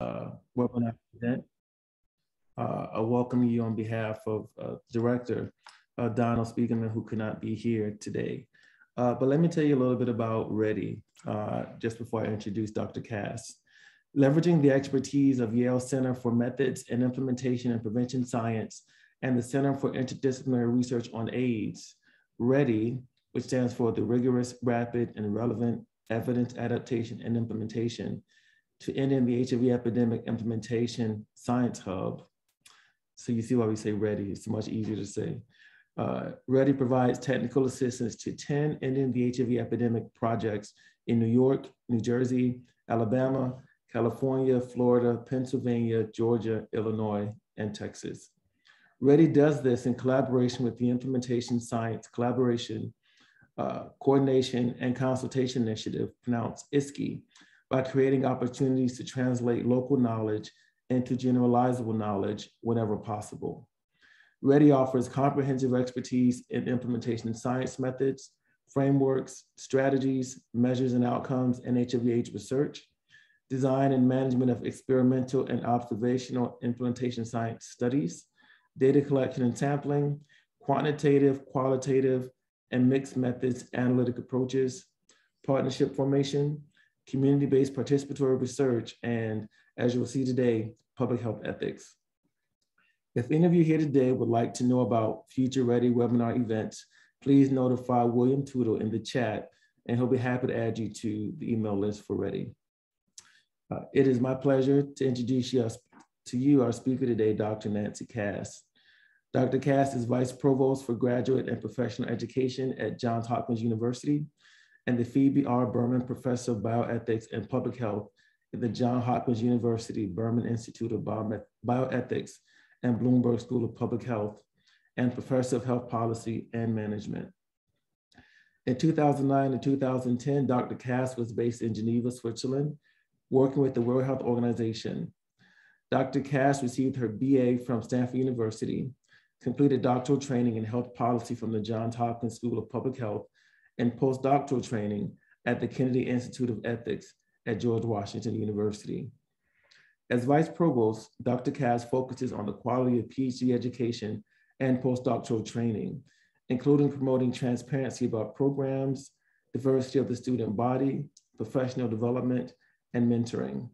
uh, webinar event. Uh, I welcome you on behalf of uh, Director uh, Donna Spiegelman, who could not be here today. Uh, but let me tell you a little bit about READY, uh, just before I introduce Dr. Kass. Leveraging the expertise of Yale Center for Methods and Implementation and Prevention Science and the Center for Interdisciplinary Research on AIDS, READY, which stands for the Rigorous, Rapid, and Relevant Evidence Adaptation and Implementation, to ending the HIV epidemic implementation science hub. So you see why we say ready, it's much easier to say. Uh, READY provides technical assistance to 10 ending the HIV epidemic projects in New York, New Jersey, Alabama, California, Florida, Pennsylvania, Georgia, Illinois, and Texas. READY does this in collaboration with the Implementation Science Collaboration, uh, Coordination, and Consultation Initiative, pronounced ISKI, by creating opportunities to translate local knowledge into generalizable knowledge whenever possible. READY offers comprehensive expertise in implementation science methods, frameworks, strategies, measures and outcomes in HIV research, design and management of experimental and observational implementation science studies, data collection and sampling, quantitative, qualitative, and mixed methods analytic approaches, partnership formation, community-based participatory research, and as you'll see today, public health ethics. If any of you here today would like to know about future Ready webinar events, please notify William Tootle in the chat and he'll be happy to add you to the email list for Ready. Uh, it is my pleasure to introduce you, to you, our speaker today, Dr. Nancy Kass. Dr. Kass is Vice Provost for Graduate and Professional Education at Johns Hopkins University and the Phoebe R. Berman Professor of Bioethics and Public Health at the Johns Hopkins University Berman Institute of Bioethics and Bloomberg School of Public Health, and Professor of Health Policy and Management. In 2009 to 2010, Dr. Kass was based in Geneva, Switzerland, working with the World Health Organization. Dr. Kass received her BA from Stanford University, completed doctoral training in health policy from the Johns Hopkins School of Public Health, and postdoctoral training at the Kennedy Institute of Ethics at George Washington University. As Vice Provost, Dr. Kass focuses on the quality of PhD education and postdoctoral training, including promoting transparency about programs, diversity of the student body, professional development, and mentoring.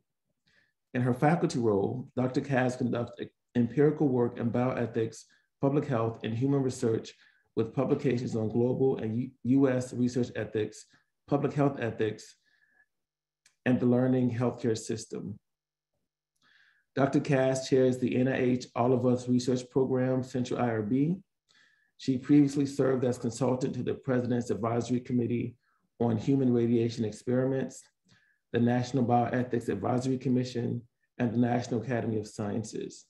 In her faculty role, Dr. Kass conducts empirical work in bioethics, public health, and human research with publications on global and U US research ethics, public health ethics, and the learning healthcare system. Dr. Kass chairs the NIH All of Us Research Program, Central IRB. She previously served as consultant to the President's Advisory Committee on Human Radiation Experiments, the National Bioethics Advisory Commission, and the National Academy of Sciences.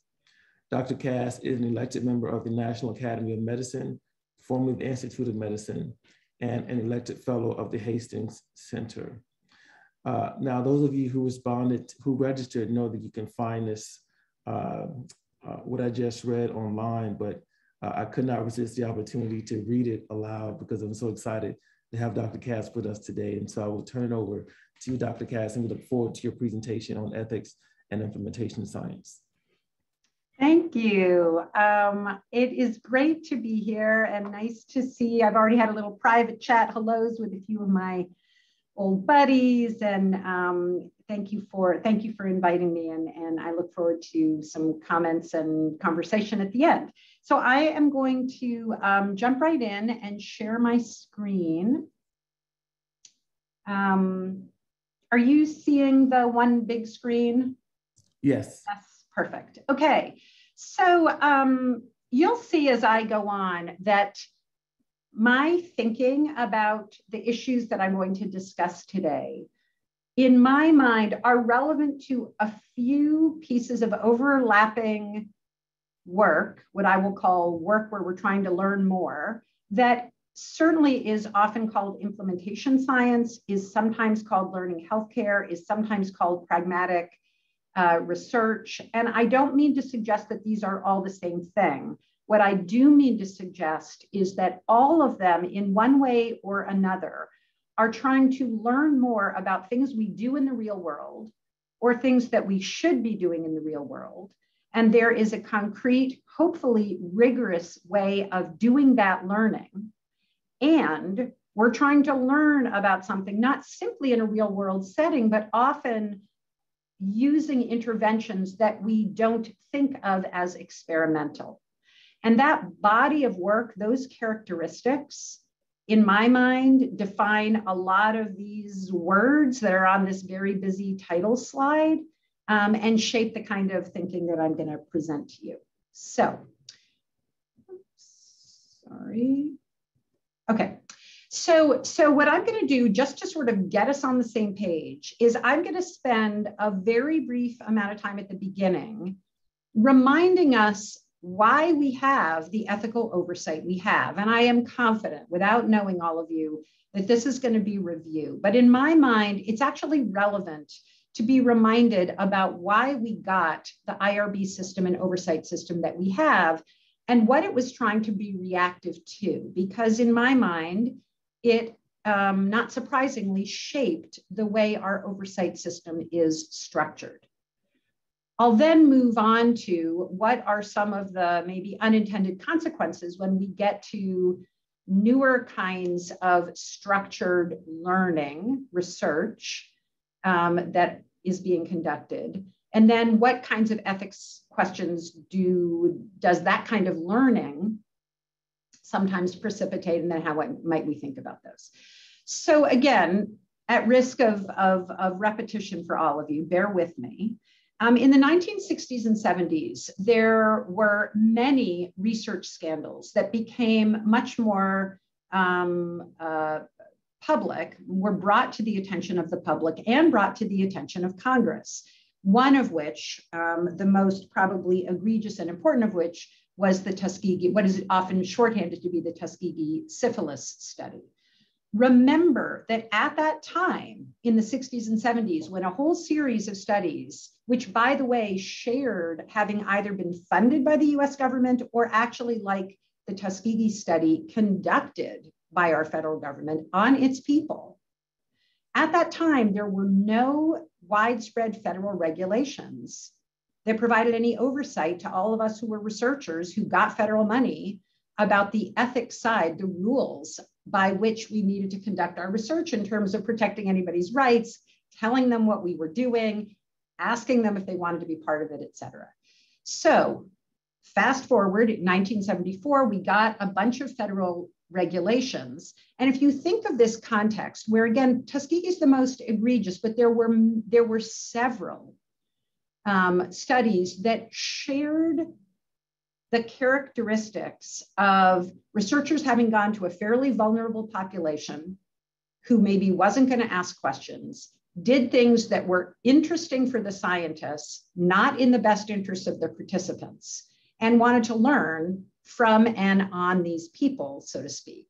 Dr. Kass is an elected member of the National Academy of Medicine formerly the Institute of Medicine, and an elected fellow of the Hastings Center. Uh, now, those of you who responded, who registered, know that you can find this, uh, uh, what I just read online, but uh, I could not resist the opportunity to read it aloud because I'm so excited to have Dr. Kass with us today. And so I will turn it over to you, Dr. Kass, and we look forward to your presentation on ethics and implementation science. Thank you. Um, it is great to be here and nice to see. I've already had a little private chat hellos with a few of my old buddies and um, thank you for thank you for inviting me and, and I look forward to some comments and conversation at the end. So I am going to um, jump right in and share my screen. Um, are you seeing the one big screen? Yes. Yes. Perfect. Okay. So um, you'll see as I go on that my thinking about the issues that I'm going to discuss today, in my mind, are relevant to a few pieces of overlapping work, what I will call work where we're trying to learn more, that certainly is often called implementation science, is sometimes called learning healthcare, is sometimes called pragmatic uh, research. And I don't mean to suggest that these are all the same thing. What I do mean to suggest is that all of them, in one way or another, are trying to learn more about things we do in the real world or things that we should be doing in the real world. And there is a concrete, hopefully rigorous way of doing that learning. And we're trying to learn about something, not simply in a real world setting, but often using interventions that we don't think of as experimental. And that body of work, those characteristics, in my mind, define a lot of these words that are on this very busy title slide um, and shape the kind of thinking that I'm going to present to you. So, sorry. Okay. So, so what I'm going to do just to sort of get us on the same page is I'm going to spend a very brief amount of time at the beginning reminding us why we have the ethical oversight we have. And I am confident, without knowing all of you, that this is going to be review. But in my mind, it's actually relevant to be reminded about why we got the IRB system and oversight system that we have and what it was trying to be reactive to. Because in my mind, it um, not surprisingly shaped the way our oversight system is structured. I'll then move on to what are some of the maybe unintended consequences when we get to newer kinds of structured learning research um, that is being conducted. And then what kinds of ethics questions do does that kind of learning sometimes precipitate and then how might we think about those? So again, at risk of, of, of repetition for all of you, bear with me. Um, in the 1960s and 70s, there were many research scandals that became much more um, uh, public, were brought to the attention of the public and brought to the attention of Congress. One of which, um, the most probably egregious and important of which, was the Tuskegee, what is often shorthanded to be the Tuskegee syphilis study. Remember that at that time in the 60s and 70s, when a whole series of studies, which by the way shared having either been funded by the US government or actually like the Tuskegee study conducted by our federal government on its people, at that time, there were no widespread federal regulations that provided any oversight to all of us who were researchers who got federal money about the ethics side, the rules by which we needed to conduct our research in terms of protecting anybody's rights, telling them what we were doing, asking them if they wanted to be part of it, et cetera. So fast forward, 1974, we got a bunch of federal regulations. And if you think of this context, where again, Tuskegee is the most egregious, but there were, there were several um, studies that shared the characteristics of researchers having gone to a fairly vulnerable population who maybe wasn't going to ask questions, did things that were interesting for the scientists, not in the best interest of the participants, and wanted to learn from and on these people, so to speak.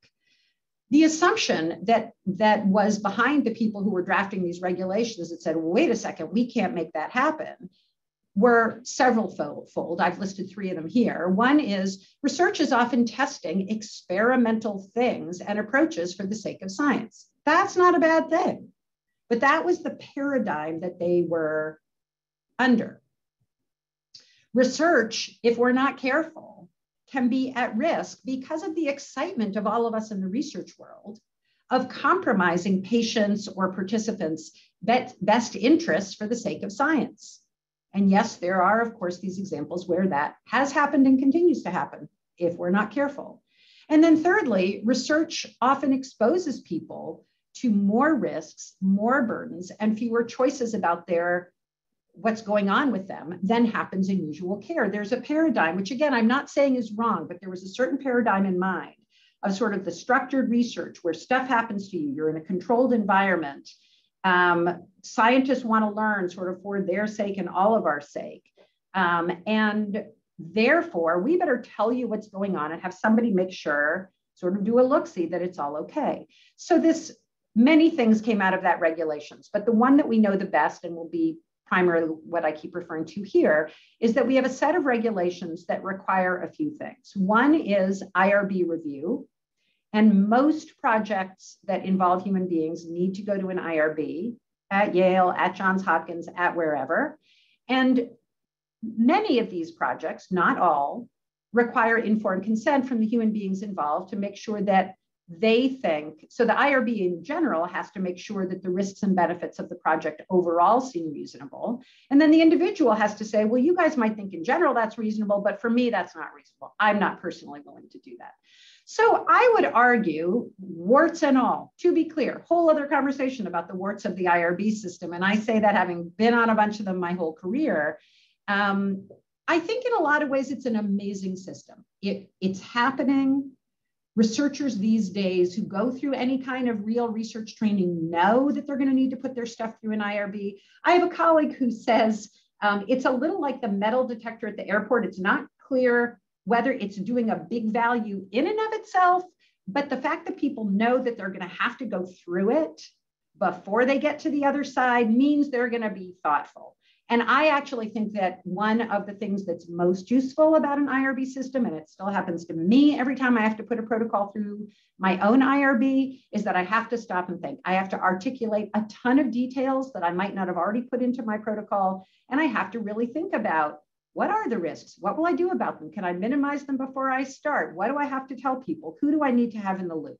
The assumption that, that was behind the people who were drafting these regulations that said, wait a second, we can't make that happen, were several fold. I've listed three of them here. One is research is often testing experimental things and approaches for the sake of science. That's not a bad thing. But that was the paradigm that they were under. Research, if we're not careful, can be at risk because of the excitement of all of us in the research world of compromising patients or participants' best interests for the sake of science. And yes, there are, of course, these examples where that has happened and continues to happen if we're not careful. And then, thirdly, research often exposes people to more risks, more burdens, and fewer choices about their what's going on with them than happens in usual care. There's a paradigm, which again, I'm not saying is wrong, but there was a certain paradigm in mind of sort of the structured research where stuff happens to you, you're in a controlled environment, um, scientists want to learn sort of for their sake and all of our sake. Um, and therefore, we better tell you what's going on and have somebody make sure, sort of do a look see that it's all okay. So, this many things came out of that regulations, but the one that we know the best and will be primarily what I keep referring to here is that we have a set of regulations that require a few things. One is IRB review, and most projects that involve human beings need to go to an IRB. at Yale, at Johns Hopkins, at wherever. And many of these projects, not all, require informed consent from the human beings involved to make sure that they think so the IRB in general has to make sure that the risks and benefits of the project overall seem reasonable. And then the individual has to say, well, you guys might think in general that's reasonable, but for me, that's not reasonable. I'm not personally willing to do that. So I would argue, warts and all, to be clear, whole other conversation about the warts of the IRB system. And I say that having been on a bunch of them my whole career. Um, I think in a lot of ways, it's an amazing system. It, it's happening researchers these days who go through any kind of real research training know that they're going to need to put their stuff through an IRB. I have a colleague who says um, it's a little like the metal detector at the airport. It's not clear whether it's doing a big value in and of itself, but the fact that people know that they're going to have to go through it before they get to the other side means they're going to be thoughtful. And I actually think that one of the things that's most useful about an IRB system, and it still happens to me every time I have to put a protocol through my own IRB, is that I have to stop and think. I have to articulate a ton of details that I might not have already put into my protocol. And I have to really think about what are the risks? What will I do about them? Can I minimize them before I start? What do I have to tell people? Who do I need to have in the loop?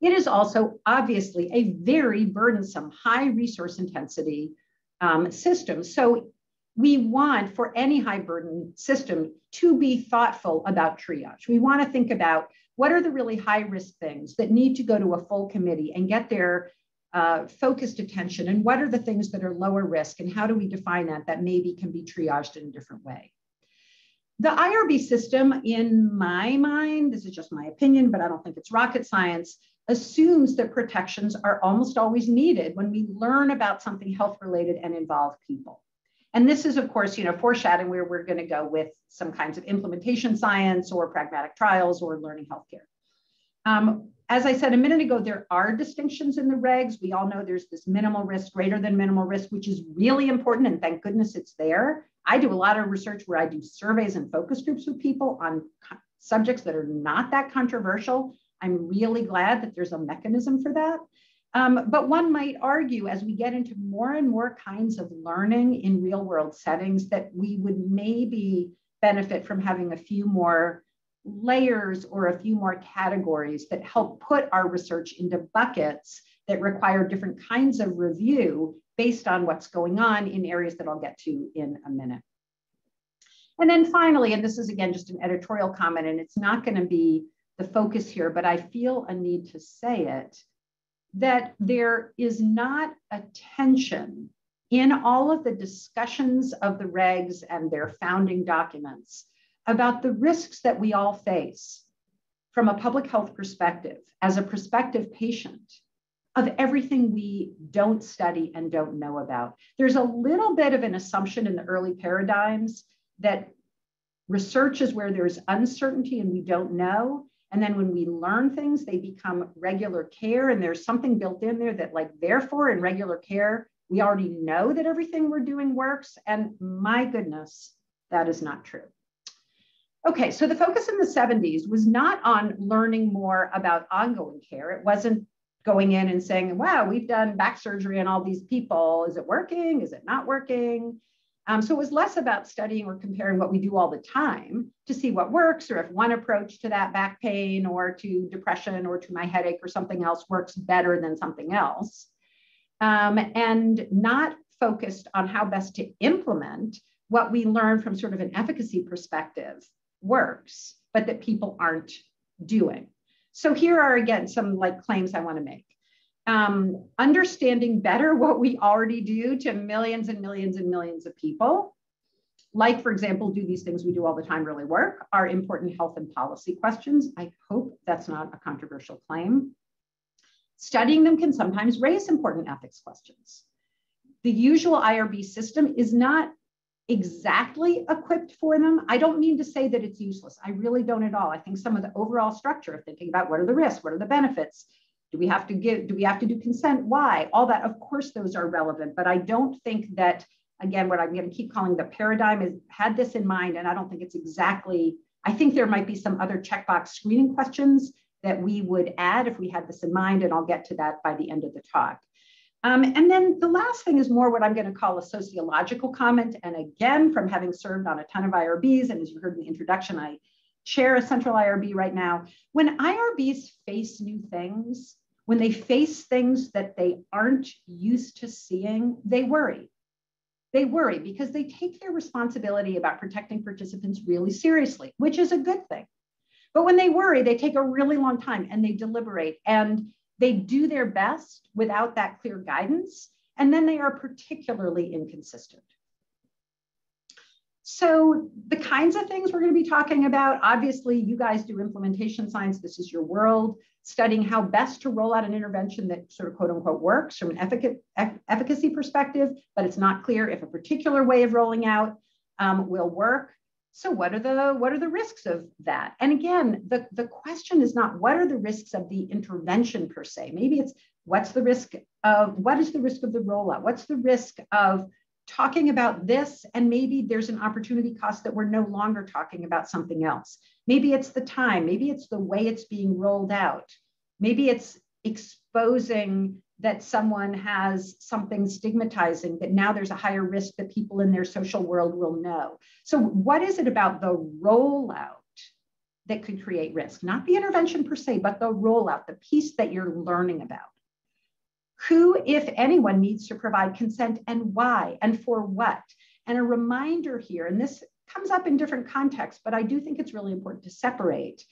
It is also obviously a very burdensome, high resource intensity um, systems. So we want for any high burden system to be thoughtful about triage. We want to think about what are the really high risk things that need to go to a full committee and get their uh, focused attention and what are the things that are lower risk and how do we define that that maybe can be triaged in a different way. The IRB system, in my mind, this is just my opinion, but I don't think it's rocket science, assumes that protections are almost always needed when we learn about something health related and involve people. And this is, of course, you know, foreshadowing where we're going to go with some kinds of implementation science or pragmatic trials or learning healthcare. Um, as I said a minute ago, there are distinctions in the regs. We all know there's this minimal risk, greater than minimal risk, which is really important. And thank goodness it's there. I do a lot of research where I do surveys and focus groups with people on subjects that are not that controversial I'm really glad that there's a mechanism for that. Um, but one might argue as we get into more and more kinds of learning in real world settings that we would maybe benefit from having a few more layers or a few more categories that help put our research into buckets that require different kinds of review based on what's going on in areas that I'll get to in a minute. And then finally, and this is again just an editorial comment, and it's not going to be the focus here, but I feel a need to say it that there is not a tension in all of the discussions of the regs and their founding documents about the risks that we all face from a public health perspective, as a prospective patient, of everything we don't study and don't know about. There's a little bit of an assumption in the early paradigms that research is where there's uncertainty and we don't know. And then when we learn things, they become regular care. And there's something built in there that, like, therefore, in regular care, we already know that everything we're doing works. And my goodness, that is not true. Okay, so the focus in the 70s was not on learning more about ongoing care. It wasn't going in and saying, wow, we've done back surgery on all these people. Is it working? Is it not working? Um, so it was less about studying or comparing what we do all the time to see what works, or if one approach to that back pain or to depression or to my headache or something else works better than something else. Um, and not focused on how best to implement what we learn from sort of an efficacy perspective works, but that people aren't doing. So here are again some like claims I want to make um, understanding better what we already do to millions and millions and millions of people. Like, for example, do these things we do all the time really work? Are important health and policy questions. I hope that's not a controversial claim. Studying them can sometimes raise important ethics questions. The usual IRB system is not exactly equipped for them. I don't mean to say that it's useless. I really don't at all. I think some of the overall structure of thinking about what are the risks, what are the benefits, do we have to give, do we have to do consent? Why? All that, of course, those are relevant, but I don't think that, again, what I'm going to keep calling the paradigm is had this in mind, and I don't think it's exactly, I think there might be some other checkbox screening questions that we would add if we had this in mind, and I'll get to that by the end of the talk. Um, and then the last thing is more what I'm going to call a sociological comment. And again, from having served on a ton of IRBs, and as you heard in the introduction, I chair a central IRB right now. When IRBs face new things, when they face things that they aren't used to seeing, they worry. They worry because they take their responsibility about protecting participants really seriously, which is a good thing. But when they worry, they take a really long time and they deliberate and they do their best without that clear guidance. And then they are particularly inconsistent. So the kinds of things we're going to be talking about, obviously you guys do implementation science. This is your world, studying how best to roll out an intervention that sort of quote unquote works from an efficacy perspective, but it's not clear if a particular way of rolling out um, will work. So what are the what are the risks of that? And again, the, the question is not what are the risks of the intervention per se. Maybe it's what's the risk of what is the risk of the rollout? What's the risk of talking about this and maybe there's an opportunity cost that we're no longer talking about something else. Maybe it's the time, maybe it's the way it's being rolled out. Maybe it's exposing that someone has something stigmatizing that now there's a higher risk that people in their social world will know. So what is it about the rollout that could create risk? Not the intervention per se, but the rollout, the piece that you're learning about. Who, if anyone, needs to provide consent and why and for what? And a reminder here, and this comes up in different contexts, but I do think it's really important to separate.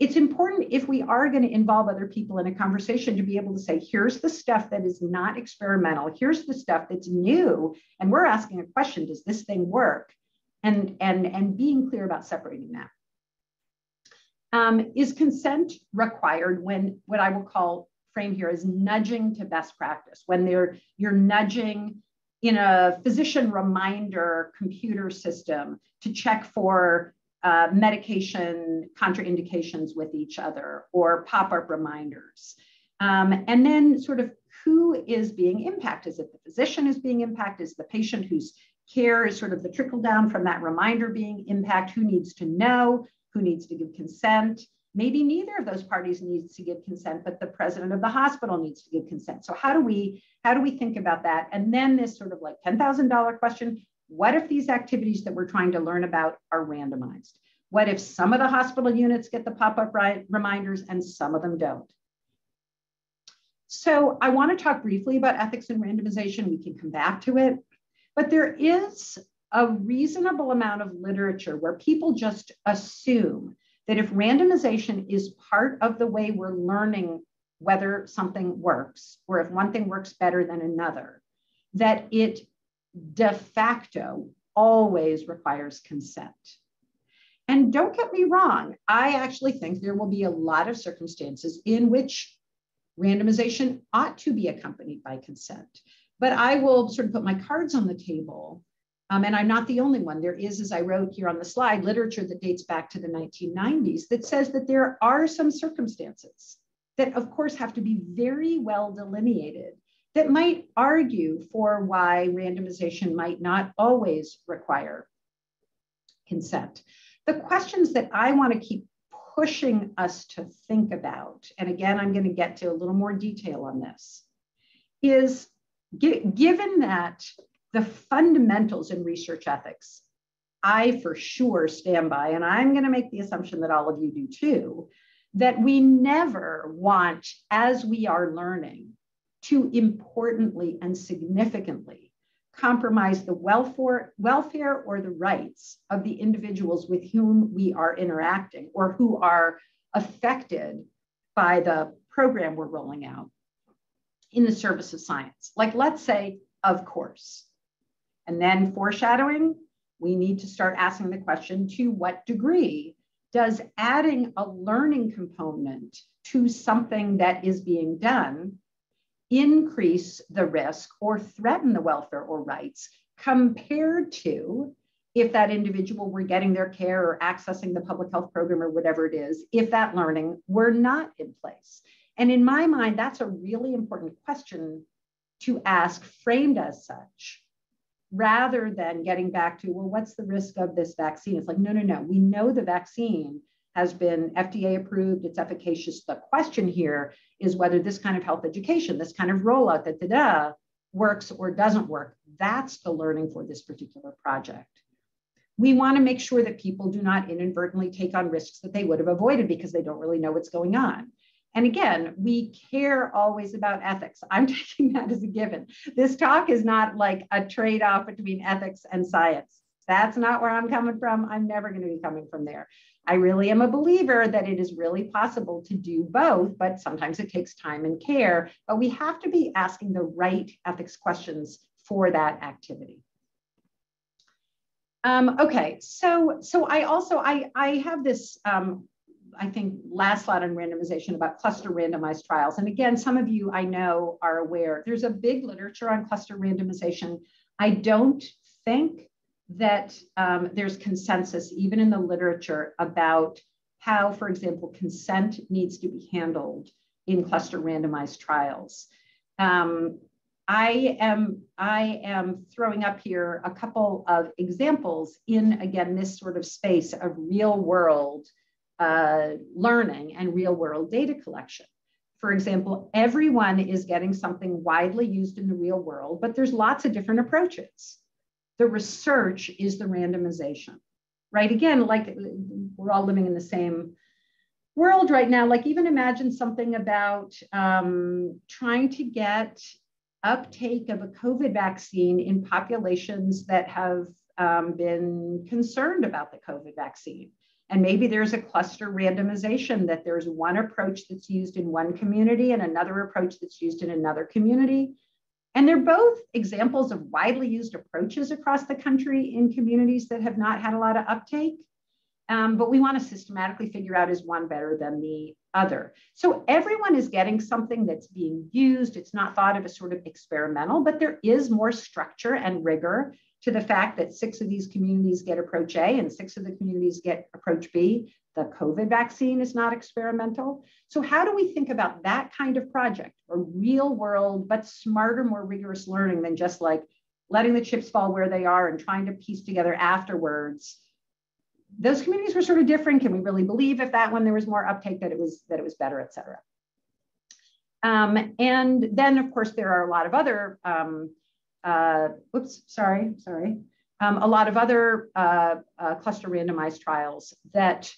It's important if we are going to involve other people in a conversation to be able to say, here's the stuff that is not experimental, here's the stuff that's new, and we're asking a question, does this thing work? And, and, and being clear about separating that. Um, is consent required when what I will call frame here is nudging to best practice when they're you're nudging in a physician reminder computer system to check for uh, medication contraindications with each other or pop-up reminders. Um, and then sort of who is being impacted? Is it the physician is being impacted? Is the patient whose care is sort of the trickle down from that reminder being impact? Who needs to know? Who needs to give consent? Maybe neither of those parties needs to give consent, but the president of the hospital needs to give consent. So how do we how do we think about that? And then this sort of like $10,000 question, what if these activities that we're trying to learn about are randomized? What if some of the hospital units get the pop-up reminders and some of them don't? So I want to talk briefly about ethics and randomization. We can come back to it, but there is a reasonable amount of literature where people just assume that if randomization is part of the way we're learning whether something works, or if one thing works better than another, that it de facto always requires consent. And don't get me wrong, I actually think there will be a lot of circumstances in which randomization ought to be accompanied by consent. But I will sort of put my cards on the table um, and I'm not the only one. There is, as I wrote here on the slide, literature that dates back to the 1990s that says that there are some circumstances that, of course, have to be very well delineated that might argue for why randomization might not always require consent. The questions that I want to keep pushing us to think about, and again, I'm going to get to a little more detail on this, is given that the fundamentals in research ethics, I for sure stand by, and I'm going to make the assumption that all of you do too, that we never want, as we are learning, to importantly and significantly compromise the welfare, welfare or the rights of the individuals with whom we are interacting or who are affected by the program we're rolling out in the service of science. Like, let's say, of course, and then foreshadowing, we need to start asking the question to what degree does adding a learning component to something that is being done increase the risk or threaten the welfare or rights compared to if that individual were getting their care or accessing the public health program or whatever it is, if that learning were not in place. And in my mind, that's a really important question to ask, framed as such, rather than getting back to, well, what's the risk of this vaccine? It's like, no, no, no. We know the vaccine has been FDA approved, it's efficacious. The question here is whether this kind of health education, this kind of rollout, that da, da, works or doesn't work. That's the learning for this particular project. We want to make sure that people do not inadvertently take on risks that they would have avoided because they don't really know what's going on. And again, we care always about ethics. I'm taking that as a given. This talk is not like a trade off between ethics and science. That's not where I'm coming from. I'm never going to be coming from there. I really am a believer that it is really possible to do both, but sometimes it takes time and care. But we have to be asking the right ethics questions for that activity. Um, okay, so so I also I I have this um, I think last slide on randomization about cluster randomized trials. And again, some of you I know are aware there's a big literature on cluster randomization. I don't think that um, there's consensus, even in the literature, about how, for example, consent needs to be handled in cluster randomized trials. Um, I am I am throwing up here a couple of examples in again this sort of space of real world uh, learning and real world data collection. For example, everyone is getting something widely used in the real world, but there's lots of different approaches. The research is the randomization, right? Again, like we're all living in the same world right now. Like even imagine something about um, trying to get uptake of a COVID vaccine in populations that have um, been concerned about the COVID vaccine. And maybe there's a cluster randomization that there's one approach that's used in one community and another approach that's used in another community. And they're both examples of widely used approaches across the country in communities that have not had a lot of uptake. Um, but we want to systematically figure out is one better than the other. So everyone is getting something that's being used. It's not thought of as sort of experimental, but there is more structure and rigor to the fact that six of these communities get approach A and six of the communities get approach B. The COVID vaccine is not experimental. So, how do we think about that kind of project, a real world, but smarter, more rigorous learning than just like letting the chips fall where they are and trying to piece together afterwards? Those communities were sort of different. Can we really believe if that one there was more uptake that it was that it was better, et cetera? Um, and then, of course, there are a lot of other um, uh, oops, sorry, sorry, um, a lot of other uh, uh, cluster randomized trials that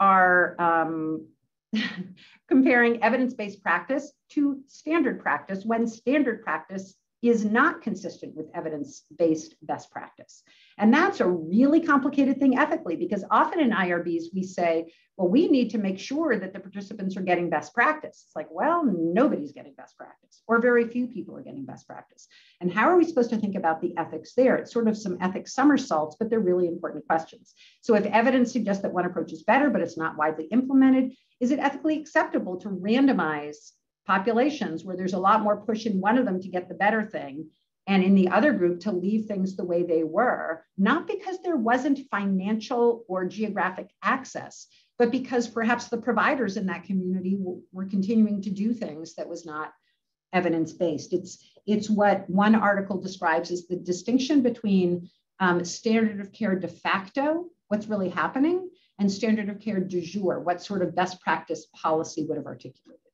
are um, comparing evidence-based practice to standard practice when standard practice is not consistent with evidence-based best practice. And that's a really complicated thing ethically because often in IRBs we say, well, we need to make sure that the participants are getting best practice. It's like, well, nobody's getting best practice, or very few people are getting best practice. And how are we supposed to think about the ethics there? It's sort of some ethics somersaults, but they're really important questions. So if evidence suggests that one approach is better, but it's not widely implemented, is it ethically acceptable to randomize populations where there's a lot more push in one of them to get the better thing and in the other group to leave things the way they were, not because there wasn't financial or geographic access, but because perhaps the providers in that community were continuing to do things that was not evidence based. It's, it's what one article describes as the distinction between um, standard of care de facto, what's really happening, and standard of care de jure, what sort of best practice policy would have articulated.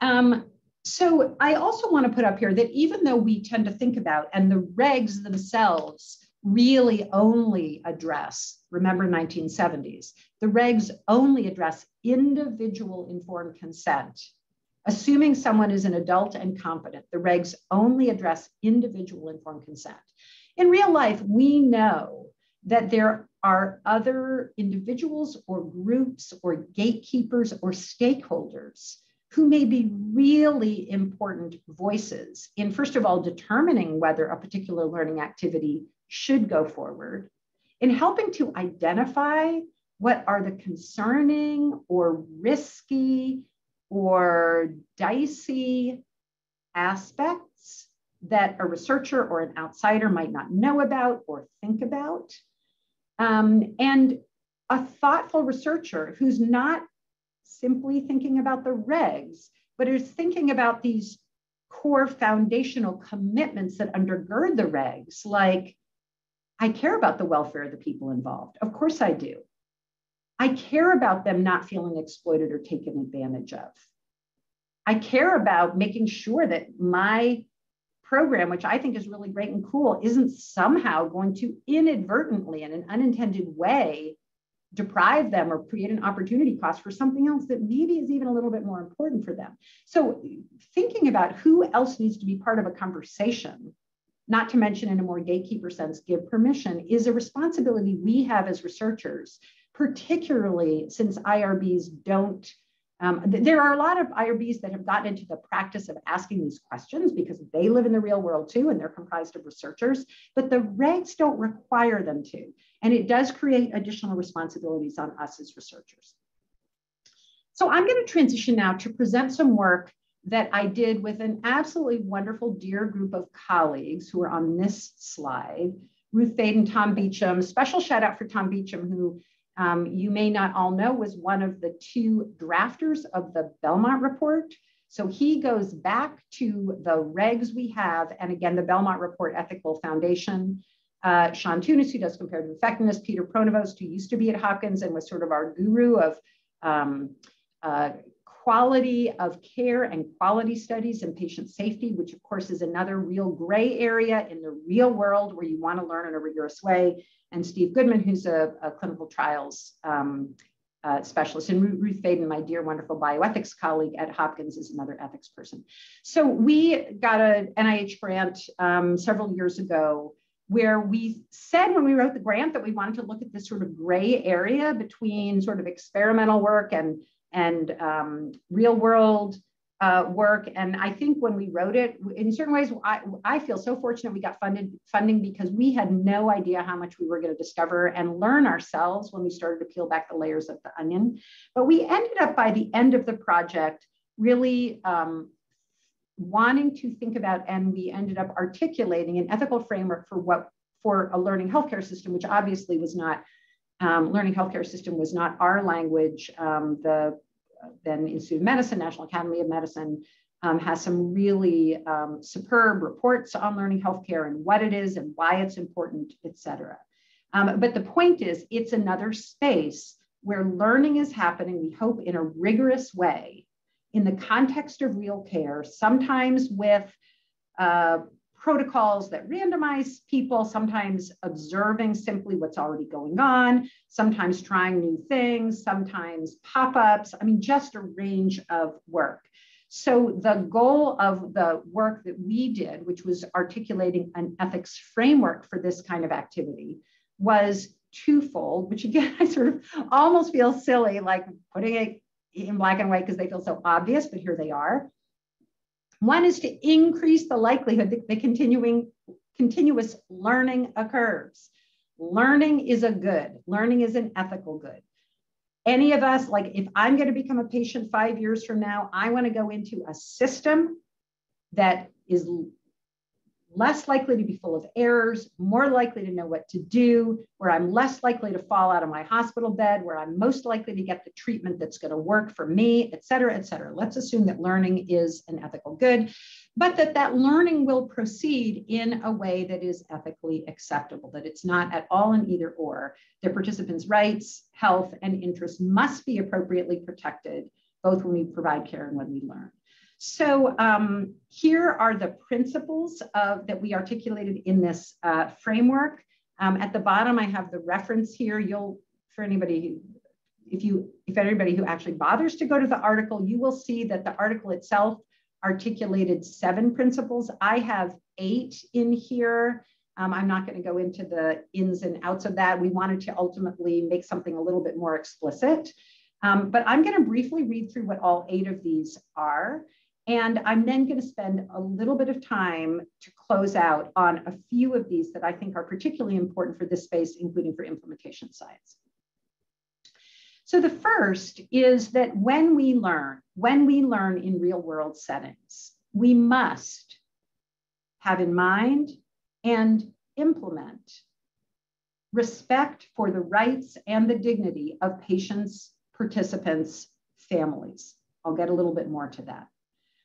Um, so I also want to put up here that even though we tend to think about, and the regs themselves really only address, remember 1970s, the regs only address individual informed consent. Assuming someone is an adult and competent, the regs only address individual informed consent. In real life, we know that there are other individuals or groups or gatekeepers or stakeholders who may be really important voices in, first of all, determining whether a particular learning activity should go forward, in helping to identify what are the concerning or risky or dicey aspects that a researcher or an outsider might not know about or think about. Um, and a thoughtful researcher who's not simply thinking about the regs, but is thinking about these core foundational commitments that undergird the regs, like I care about the welfare of the people involved. Of course I do. I care about them not feeling exploited or taken advantage of. I care about making sure that my program, which I think is really great and cool, isn't somehow going to inadvertently, in an unintended way, deprive them or create an opportunity cost for something else that maybe is even a little bit more important for them. So, thinking about who else needs to be part of a conversation, not to mention in a more gatekeeper sense, give permission, is a responsibility we have as researchers, particularly since IRBs don't um, there are a lot of IRBs that have gotten into the practice of asking these questions because they live in the real world too, and they're comprised of researchers, but the regs don't require them to. And it does create additional responsibilities on us as researchers. So I'm going to transition now to present some work that I did with an absolutely wonderful, dear group of colleagues who are on this slide. Ruth Faden, Tom Beauchamp, special shout out for Tom Beauchamp, who um, you may not all know was one of the two drafters of the Belmont report. So he goes back to the regs we have, and again, the Belmont Report Ethical Foundation. Uh, Sean Tunis, who does comparative effectiveness, Peter Pronovost, who used to be at Hopkins and was sort of our guru of um, uh, quality of care and quality studies and patient safety, which of course is another real gray area in the real world where you want to learn in a rigorous way and Steve Goodman, who's a, a clinical trials um, uh, specialist, and Ruth Faden, my dear, wonderful bioethics colleague at Hopkins, is another ethics person. So we got an NIH grant um, several years ago where we said when we wrote the grant that we wanted to look at this sort of gray area between sort of experimental work and, and um, real world uh, work. And I think when we wrote it, in certain ways, I, I feel so fortunate we got funded funding because we had no idea how much we were going to discover and learn ourselves when we started to peel back the layers of the onion. But we ended up by the end of the project really um, wanting to think about, and we ended up articulating an ethical framework for what for a learning healthcare system, which obviously was not um, learning healthcare system was not our language. Um, the then Institute of Medicine, National Academy of Medicine, um, has some really um, superb reports on learning healthcare and what it is and why it's important, et cetera. Um, but the point is, it's another space where learning is happening, we hope, in a rigorous way in the context of real care, sometimes with uh, protocols that randomize people, sometimes observing simply what's already going on, sometimes trying new things, sometimes pop ups. I mean, just a range of work. So, the goal of the work that we did, which was articulating an ethics framework for this kind of activity, was twofold, which again, I sort of almost feel silly, like putting it in black and white because they feel so obvious, but here they are. One is to increase the likelihood that the continuing continuous learning occurs. Learning is a good, learning is an ethical good. Any of us, like if I'm going to become a patient five years from now, I want to go into a system that is less likely to be full of errors, more likely to know what to do, where I'm less likely to fall out of my hospital bed, where I'm most likely to get the treatment that's going to work for me, et cetera, et cetera. Let's assume that learning is an ethical good, but that that learning will proceed in a way that is ethically acceptable, that it's not at all an either or. The participants' rights, health, and interests must be appropriately protected, both when we provide care and when we learn. So um, here are the principles of, that we articulated in this uh, framework. Um, at the bottom, I have the reference here. You'll, for anybody if you, if anybody who actually bothers to go to the article, you will see that the article itself articulated seven principles. I have eight in here. Um, I'm not going to go into the ins and outs of that. We wanted to ultimately make something a little bit more explicit. Um, but I'm going to briefly read through what all eight of these are. And I'm then going to spend a little bit of time to close out on a few of these that I think are particularly important for this space, including for implementation science. So the first is that when we learn, when we learn in real world settings, we must have in mind and implement respect for the rights and the dignity of patients, participants, families. I'll get a little bit more to that.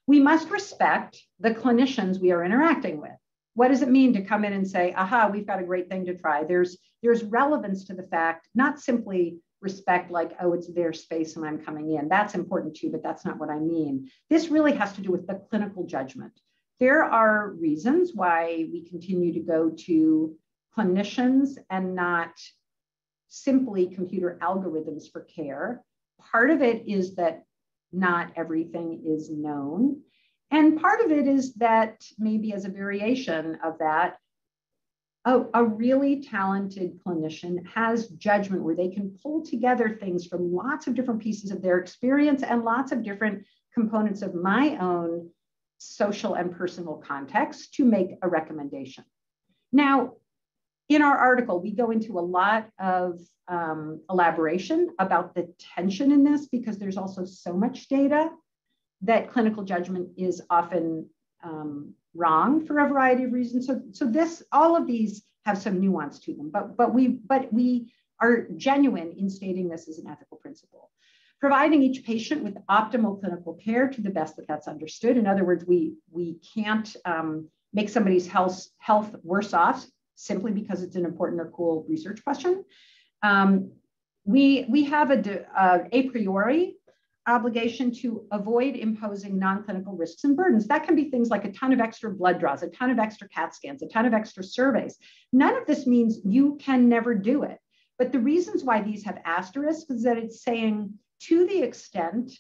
We must respect the clinicians we are interacting with. What does it mean to come in and say, aha, we've got a great thing to try? There's, there's relevance to the fact, not simply respect like, oh, it's their space and I'm coming in. That's important too, but that's not what I mean. This really has to do with the clinical judgment. There are reasons why we continue to go to clinicians and not simply computer algorithms for care. Part of it is that not everything is known. And part of it is that maybe as a variation of that, a, a, really talented clinician has judgment where they can pull together things from lots of different pieces of their experience and lots of different components of my own social and personal context to make a recommendation. Now, in our article, we go into a lot of um, elaboration about the tension in this because there's also so much data that clinical judgment is often um, wrong for a variety of reasons. So, so this, all of these have some nuance to them, but, but, we, but we are genuine in stating this as an ethical principle. Providing each patient with optimal clinical care to the best that that's understood. In other words, we, we can't um, make somebody's health, health worse off simply because it's an important or cool research question. Um, we, we have a, a, a priori obligation to avoid imposing non-clinical risks and burdens. That can be things like a ton of extra blood draws, a ton of extra CAT scans, a ton of extra surveys. None of this means you can never do it. But the reasons why these have asterisks is that it's saying to the extent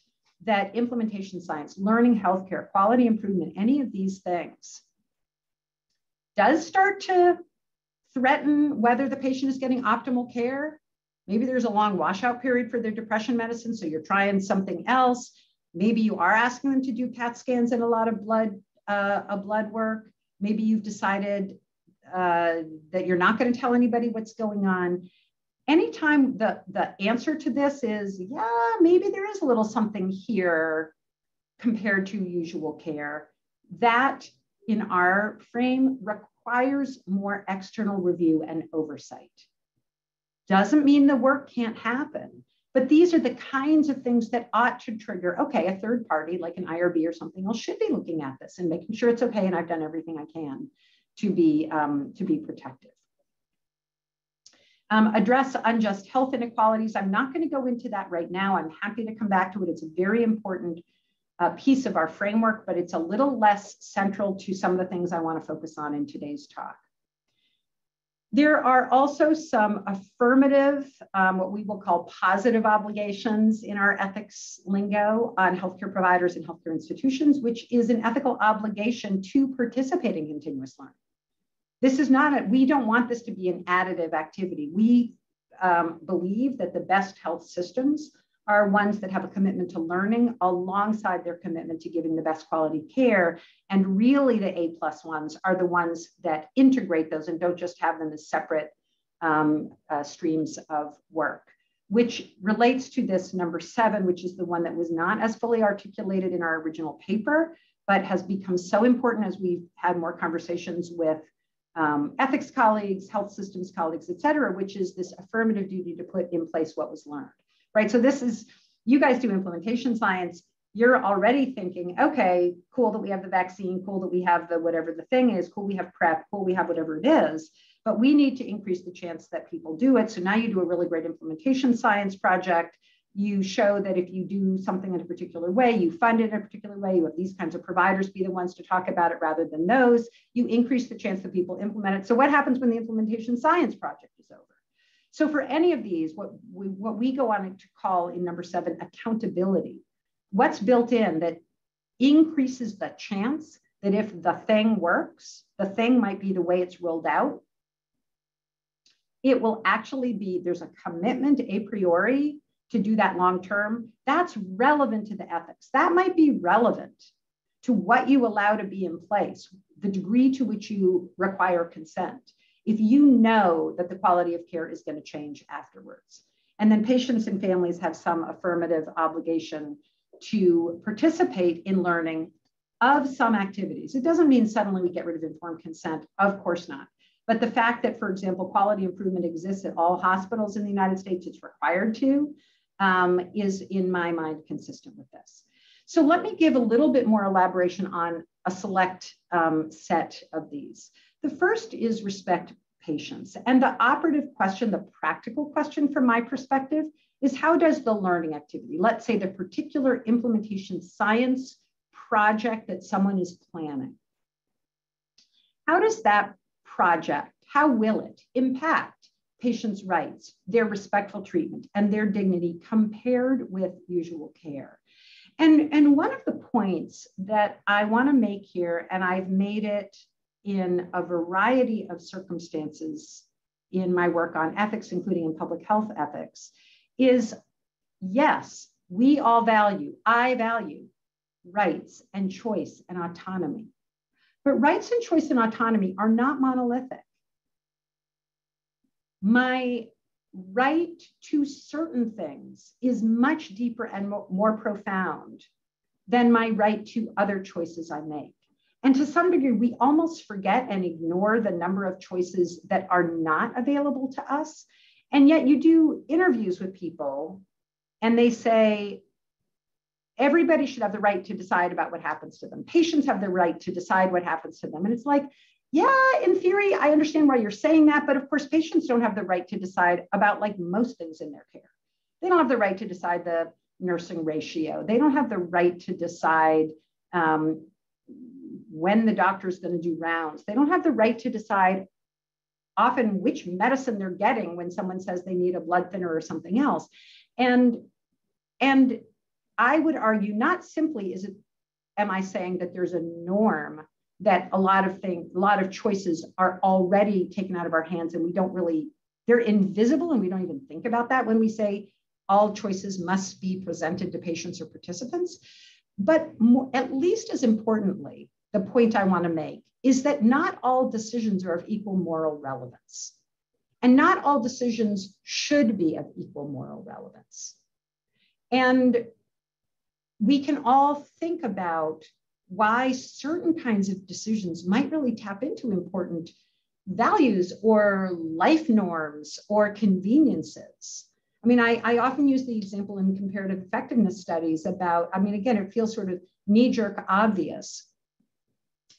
that implementation science, learning healthcare, quality improvement, any of these things does start to threaten whether the patient is getting optimal care, Maybe there's a long washout period for their depression medicine, so you're trying something else. Maybe you are asking them to do CAT scans and a lot of blood, uh, a blood work. Maybe you've decided uh, that you're not going to tell anybody what's going on. Anytime the, the answer to this is, yeah, maybe there is a little something here compared to usual care, that in our frame requires more external review and oversight. Doesn't mean the work can't happen, but these are the kinds of things that ought to trigger, okay, a third party like an IRB or something else should be looking at this and making sure it's okay and I've done everything I can to be, um, to be protective. Um, address unjust health inequalities. I'm not going to go into that right now. I'm happy to come back to it. It's a very important uh, piece of our framework, but it's a little less central to some of the things I want to focus on in today's talk. There are also some affirmative, um, what we will call positive obligations in our ethics lingo on healthcare providers and healthcare institutions, which is an ethical obligation to participate in continuous learning. This is not, a, we don't want this to be an additive activity. We um, believe that the best health systems are ones that have a commitment to learning alongside their commitment to giving the best quality care. And really, the A plus ones are the ones that integrate those and don't just have them as separate um, uh, streams of work, which relates to this number seven, which is the one that was not as fully articulated in our original paper, but has become so important as we've had more conversations with um, ethics colleagues, health systems colleagues, et cetera, which is this affirmative duty to put in place what was learned right? So this is, you guys do implementation science. You're already thinking, okay, cool that we have the vaccine, cool that we have the whatever the thing is, cool we have PrEP, cool we have whatever it is. But we need to increase the chance that people do it. So now you do a really great implementation science project. You show that if you do something in a particular way, you fund it in a particular way, you have these kinds of providers be the ones to talk about it rather than those, you increase the chance that people implement it. So what happens when the implementation science project? So for any of these, what we, what we go on to call in number seven, accountability, what's built in that increases the chance that if the thing works, the thing might be the way it's rolled out. It will actually be, there's a commitment a priori to do that long term. That's relevant to the ethics. That might be relevant to what you allow to be in place, the degree to which you require consent if you know that the quality of care is going to change afterwards. And then patients and families have some affirmative obligation to participate in learning of some activities. It doesn't mean suddenly we get rid of informed consent, of course not. But the fact that, for example, quality improvement exists at all hospitals in the United States, it's required to, um, is in my mind consistent with this. So let me give a little bit more elaboration on a select um, set of these. The first is respect patients. And the operative question, the practical question from my perspective, is how does the learning activity, let's say the particular implementation science project that someone is planning, how does that project, how will it impact patients' rights, their respectful treatment, and their dignity compared with usual care? And, and one of the points that I want to make here, and I've made it in a variety of circumstances in my work on ethics, including in public health ethics, is yes, we all value, I value rights and choice and autonomy. But rights and choice and autonomy are not monolithic. My right to certain things is much deeper and more profound than my right to other choices I make. And to some degree, we almost forget and ignore the number of choices that are not available to us. And yet, you do interviews with people, and they say, everybody should have the right to decide about what happens to them. Patients have the right to decide what happens to them. And it's like, yeah, in theory, I understand why you're saying that. But of course, patients don't have the right to decide about like most things in their care. They don't have the right to decide the nursing ratio. They don't have the right to decide um, when the doctor is going to do rounds. They don't have the right to decide often which medicine they're getting when someone says they need a blood thinner or something else. And, and I would argue not simply is it, am I saying that there's a norm that a lot of things, a lot of choices are already taken out of our hands and we don't really, they're invisible and we don't even think about that when we say all choices must be presented to patients or participants. But more, at least as importantly, the point I want to make is that not all decisions are of equal moral relevance. And not all decisions should be of equal moral relevance. And we can all think about why certain kinds of decisions might really tap into important values or life norms or conveniences. I mean, I, I often use the example in comparative effectiveness studies about, I mean, again, it feels sort of knee jerk obvious,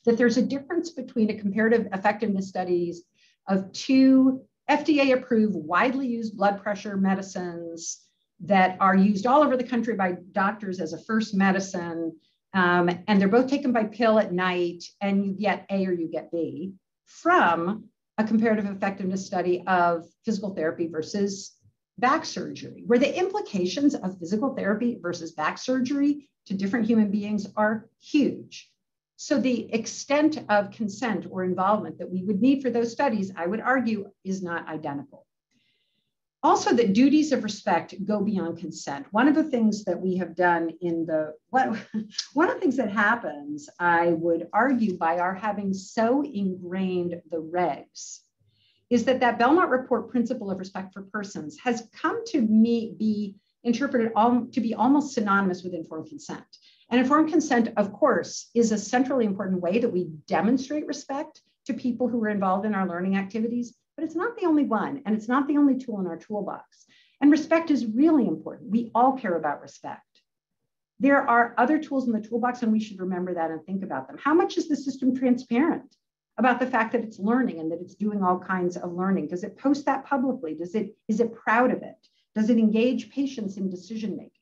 that there's a difference between a comparative effectiveness studies of two FDA approved, widely used blood pressure medicines that are used all over the country by doctors as a first medicine. Um, and they're both taken by pill at night, and you get A or you get B from a comparative effectiveness study of physical therapy versus back surgery, where the implications of physical therapy versus back surgery to different human beings are huge. So the extent of consent or involvement that we would need for those studies, I would argue, is not identical. Also, that duties of respect go beyond consent. One of the things that we have done in the, one of the things that happens, I would argue, by our having so ingrained the regs, is that that Belmont Report principle of respect for persons has come to me be interpreted all, to be almost synonymous with informed consent. And informed consent, of course, is a centrally important way that we demonstrate respect to people who are involved in our learning activities, but it's not the only one, and it's not the only tool in our toolbox. And respect is really important. We all care about respect. There are other tools in the toolbox, and we should remember that and think about them. How much is the system transparent about the fact that it's learning and that it's doing all kinds of learning? Does it post that publicly? Does it is it proud of it? Does it engage patients in decision making?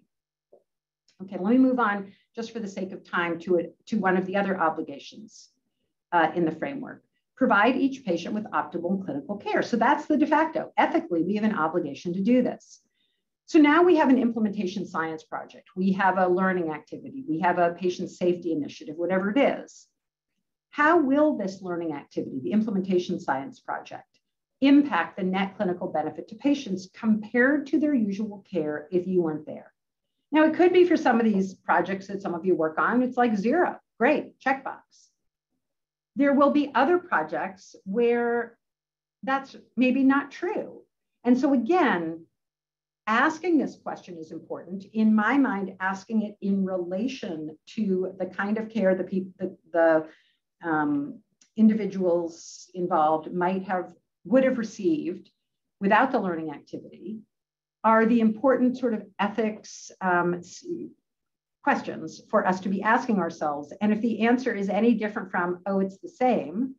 Okay, let me move on just for the sake of time to, it, to one of the other obligations uh, in the framework. Provide each patient with optimal clinical care. So that's the de facto. Ethically, we have an obligation to do this. So now we have an implementation science project. We have a learning activity. We have a patient safety initiative, whatever it is. How will this learning activity, the implementation science project, impact the net clinical benefit to patients compared to their usual care if you weren't there? Now, it could be for some of these projects that some of you work on, it's like zero. Great, checkbox. There will be other projects where that's maybe not true. And so, again, asking this question is important. In my mind, asking it in relation to the kind of care the people, the, the um, individuals involved might have would have received without the learning activity are the important sort of ethics um, questions for us to be asking ourselves. And if the answer is any different from, oh, it's the same,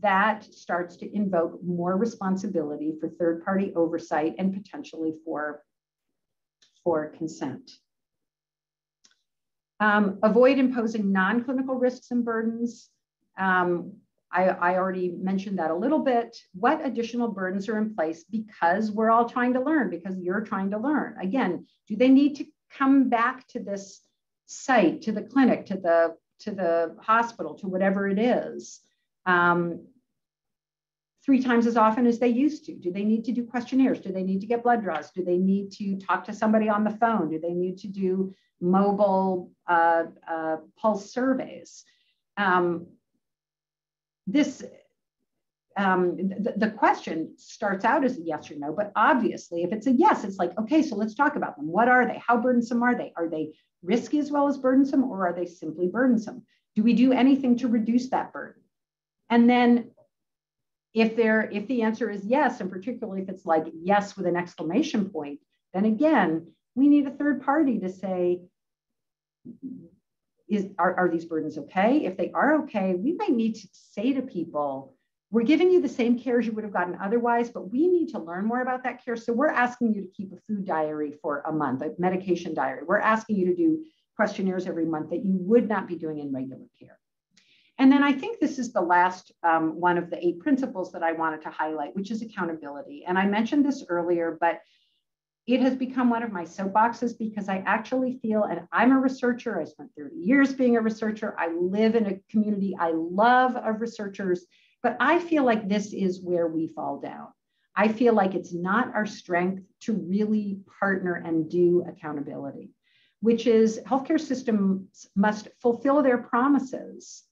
that starts to invoke more responsibility for third party oversight and potentially for, for consent. Um, avoid imposing non clinical risks and burdens. Um, I, I, already mentioned that a little bit. What additional burdens are in place because we're all trying to learn, because you're trying to learn? Again, do they need to come back to this site, to the clinic, to the to the hospital, to whatever it is, um, three times as often as they used to? Do they need to do questionnaires? Do they need to get blood draws? Do they need to talk to somebody on the phone? Do they need to do mobile uh, uh, pulse surveys? Um, this um, the, the, question starts out as a yes or no, but obviously, if it's a yes, it's like, okay, so let's talk about them. What are they? How burdensome are they? Are they risky as well as burdensome, or are they simply burdensome? Do we do anything to reduce that burden? And then, if there, if the answer is yes, and particularly if it's like yes with an exclamation point, then again, we need a third party to say, is are, are these burdens okay? If they are okay, we might need to say to people, we're giving you the same care as you would have gotten otherwise, but we need to learn more about that care. So we're asking you to keep a food diary for a month, a medication diary. We're asking you to do questionnaires every month that you would not be doing in regular care. And then I think this is the last um, one of the eight principles that I wanted to highlight, which is accountability. And I mentioned this earlier, but it has become one of my soapboxes because I actually feel, and I'm a researcher, I spent 30 years being a researcher. I live in a community I love of researchers, but I feel like this is where we fall down. I feel like it's not our strength to really partner and do accountability, which is healthcare systems must fulfill their promises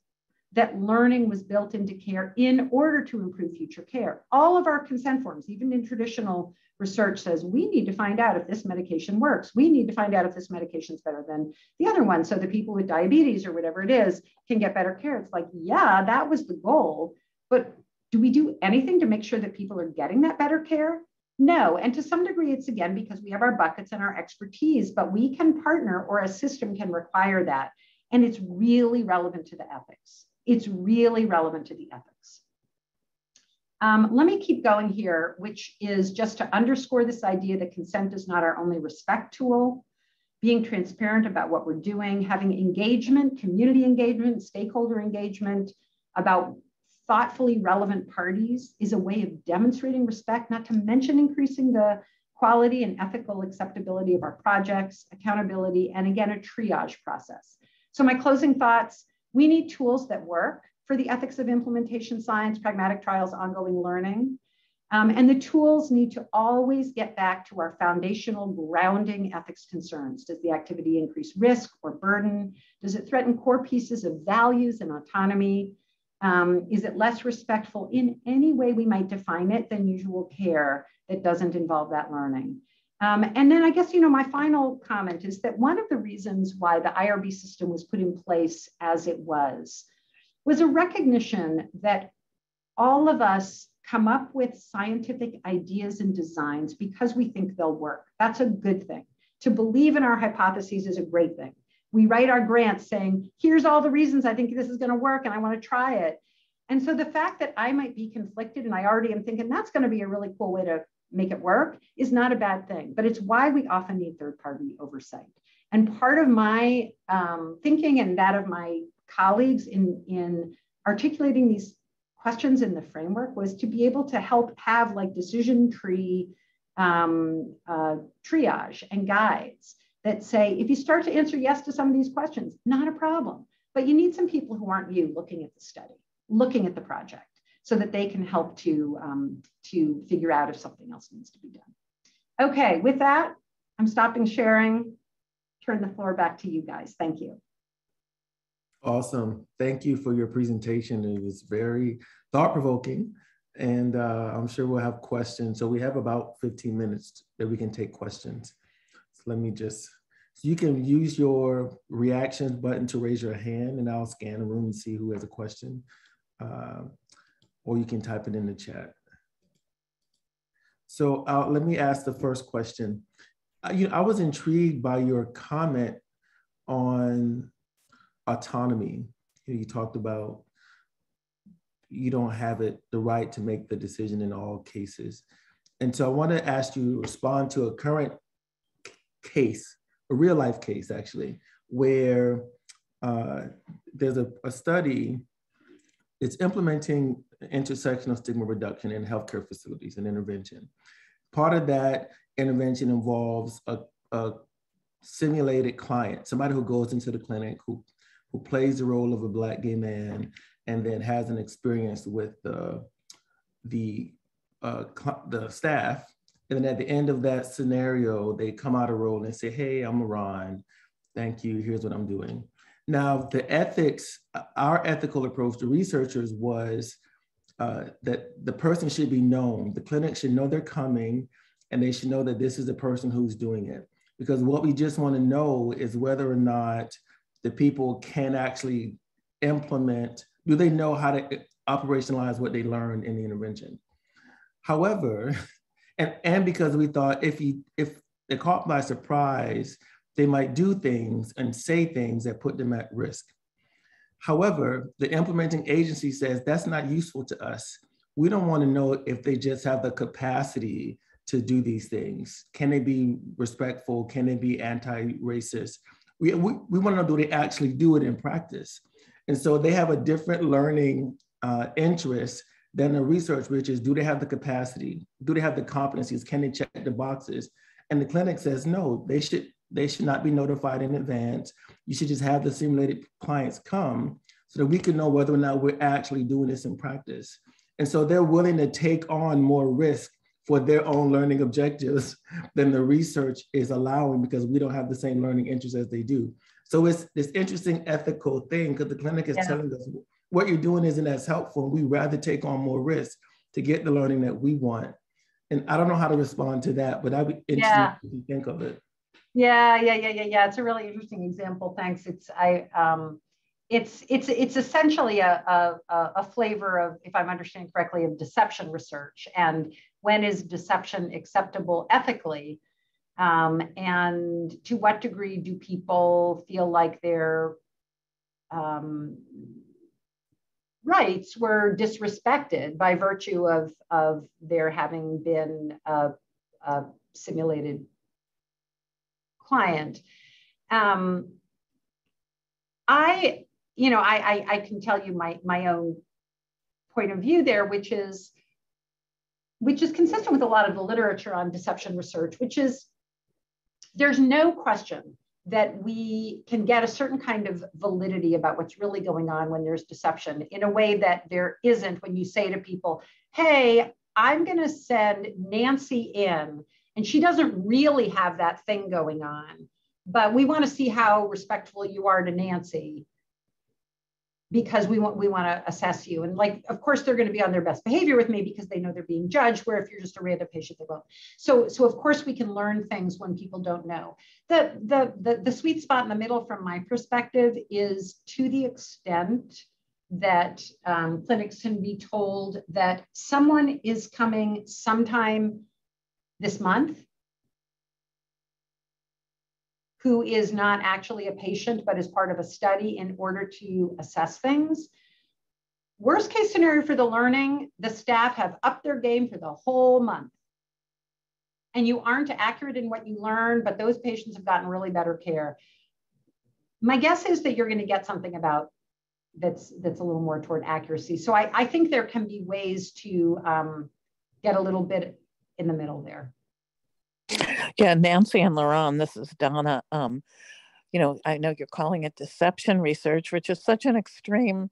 that learning was built into care in order to improve future care. All of our consent forms, even in traditional research says we need to find out if this medication works. We need to find out if this medication is better than the other one so the people with diabetes or whatever it is can get better care. It's like, yeah, that was the goal. But do we do anything to make sure that people are getting that better care? No. And to some degree, it's again because we have our buckets and our expertise, but we can partner or a system can require that. And it's really relevant to the ethics. It's really relevant to the ethics. Um, let me keep going here, which is just to underscore this idea that consent is not our only respect tool, being transparent about what we're doing, having engagement, community engagement, stakeholder engagement about thoughtfully relevant parties is a way of demonstrating respect, not to mention increasing the quality and ethical acceptability of our projects, accountability, and again, a triage process. So my closing thoughts, we need tools that work for the ethics of implementation science, pragmatic trials, ongoing learning. Um, and the tools need to always get back to our foundational grounding ethics concerns. Does the activity increase risk or burden? Does it threaten core pieces of values and autonomy? Um, is it less respectful in any way we might define it than usual care that doesn't involve that learning? Um, and then I guess, you know, my final comment is that one of the reasons why the IRB system was put in place as it was was a recognition that all of us come up with scientific ideas and designs because we think they'll work. That's a good thing. To believe in our hypotheses is a great thing. We write our grants saying, here's all the reasons I think this is going to work and I want to try it. And so the fact that I might be conflicted and I already am thinking that's going to be a really cool way to make it work is not a bad thing, but it's why we often need third party oversight. And part of my um, thinking and that of my colleagues in, in articulating these questions in the framework was to be able to help have like decision tree um, uh, triage and guides that say, if you start to answer yes to some of these questions, not a problem. But you need some people who aren't you looking at the study, looking at the project, so that they can help to, um, to figure out if something else needs to be done. Okay, with that, I'm stopping sharing. Turn the floor back to you guys. Thank you. Awesome. Thank you for your presentation. It was very thought provoking, and uh, I'm sure we'll have questions. So we have about 15 minutes that we can take questions. So let me just, so you can use your reactions button to raise your hand, and I'll scan the room and see who has a question. Uh, or you can type it in the chat. So uh, let me ask the first question. Uh, you know, I was intrigued by your comment on autonomy. You, talked about you don't have it the right to make the decision in all cases. And so I want to ask you to respond to a current case, a real life case actually, where uh, there's a, a study, it's implementing intersectional stigma reduction in healthcare facilities and intervention. Part of that intervention involves a, a simulated client, somebody who goes into the clinic who, who plays the role of a Black gay man and then has an experience with the, the, uh, the staff. And then at the end of that scenario, they come out of role and say, hey, I'm Ron. Thank you. Here's what I'm doing. Now, the ethics, our ethical approach to researchers was uh, that the person should be known. The clinic should know they're coming and they should know that this is the person who's doing it. Because what we just want to know is whether or not the people can actually implement, do they know how to operationalize what they learned in the intervention? However, and, and because we thought if you if they're caught by surprise, they might do things and say things that put them at risk. However, the implementing agency says that's not useful to us. We don't want to know if they just have the capacity to do these things. Can they be respectful? Can they be anti-racist? We, we, we want to know do they actually do it in practice? And so they have a different learning uh, interest than the research, which is do they have the capacity? Do they have the competencies? Can they check the boxes? And the clinic says no, they should they should not be notified in advance. You should just have the simulated clients come so that we can know whether or not we're actually doing this in practice. And so they're willing to take on more risk for their own learning objectives than the research is allowing because we don't have the same learning interests as they do. So it's this interesting ethical thing because the clinic is yeah. telling us what you're doing isn't as helpful. We rather take on more risk to get the learning that we want. And I don't know how to respond to that, but I'd be interested yeah. to think of it. Yeah, yeah, yeah, yeah, yeah. It's a really interesting example. Thanks. It's I um it's it's it's essentially a, a, a flavor of, if I'm understanding correctly, of deception research. And when is deception acceptable ethically? Um, and to what degree do people feel like their um, rights were disrespected by virtue of, of their having been a, a simulated client. Um, I, you know, I, I, I can tell you my, my own point of view there, which is, which is consistent with a lot of the literature on deception research, which is there's no question that we can get a certain kind of validity about what's really going on when there's deception in a way that there isn't when you say to people, hey, I'm going to send Nancy in and she doesn't really have that thing going on. But we want to see how respectful you are to Nancy because we want we want to assess you. And like, of course, they're going to be on their best behavior with me because they know they're being judged. Where if you're just a random patient, they won't. So, so of course, we can learn things when people don't know. The the the, the sweet spot in the middle, from my perspective, is to the extent that um, clinics can be told that someone is coming sometime this month who is not actually a patient but is part of a study in order to assess things. Worst case scenario for the learning, the staff have upped their game for the whole month. And you aren't accurate in what you learn, but those patients have gotten really better care. My guess is that you're going to get something about that's that's a little more toward accuracy. So I, I think there can be ways to um, get a little bit in the middle there. Yeah, Nancy and LaRon, this is Donna. Um, you know, I know you're calling it deception research, which is such an extreme